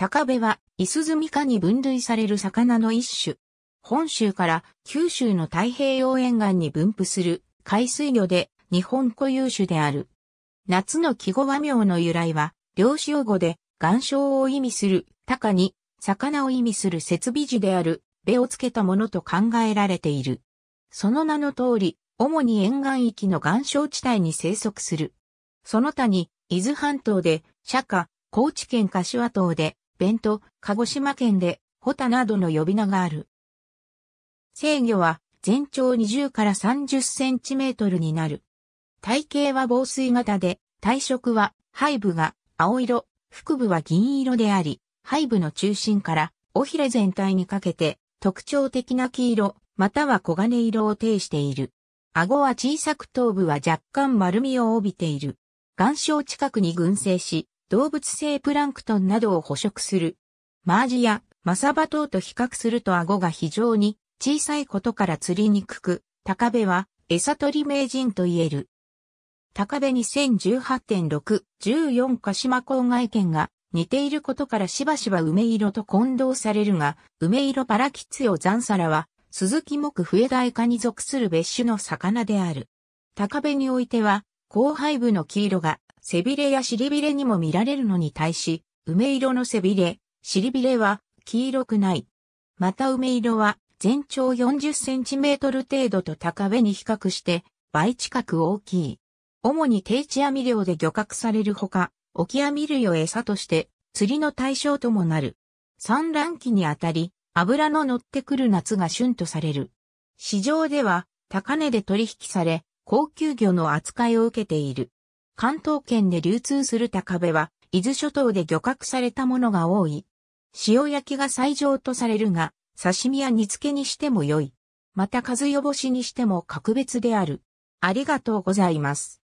高部は、イスズミ科に分類される魚の一種。本州から九州の太平洋沿岸に分布する海水魚で日本固有種である。夏の季語和名の由来は、漁師用語で岩礁を意味する高に魚を意味する設備樹である目をつけたものと考えられている。その名の通り、主に沿岸域の岩礁地帯に生息する。その他に、伊豆半島で、釈迦、高知県柏島で、弁と鹿児島県でホタなどの呼び名がある。制御は全長20から30センチメートルになる。体型は防水型で、体色は背部が青色、腹部は銀色であり、背部の中心から尾ひれ全体にかけて特徴的な黄色、または黄金色を呈している。顎は小さく頭部は若干丸みを帯びている。岩礁近くに群生し、動物性プランクトンなどを捕食する。マージやマサバ等と比較すると顎が非常に小さいことから釣りにくく、高部は餌取り名人と言える。高部2018.6、14鹿島郊外圏が似ていることからしばしば梅色と混同されるが、梅色パラキツヨザンサラは、鈴木木笛大科に属する別種の魚である。高部においては、後背部の黄色が背びれや尻びれにも見られるのに対し、梅色の背びれ、尻びれは黄色くない。また梅色は全長40センチメートル程度と高部に比較して倍近く大きい。主に定置網漁で漁獲されるほか、オキアミ類を餌として釣りの対象ともなる。産卵期にあたり、油の乗ってくる夏が旬とされる。市場では高値で取引され、高級魚の扱いを受けている。関東圏で流通する高部は、伊豆諸島で漁獲されたものが多い。塩焼きが最上とされるが、刺身や煮付けにしても良い。また数よぼしにしても格別である。ありがとうございます。